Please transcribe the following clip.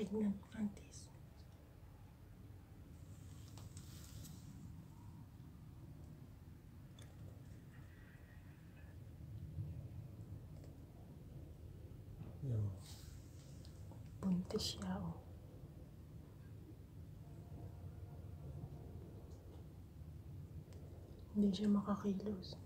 Pregnant mantis. Yun. Buntis siya, oh. Hindi siya makakilos.